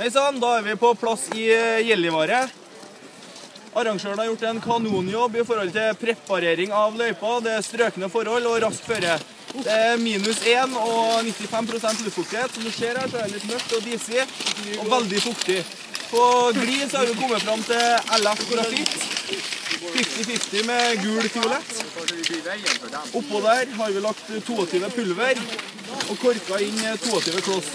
Hei sann, da er vi på plass i eh, Gjellivare. Arrangøren har gjort en kanonjobb i forhold til preparering av løypa. Det er strøkne forhold og raskt føre. Det er minus 1 og 95 luftfuktighet. Som du ser her, så er det litt mørkt og disig og veldig fuktig. På gli så har vi kommet fram til LF Grafitt. 50-50 med gul fiolett. Oppå der har vi lagt 22 pulver og korka inn 22 kloss.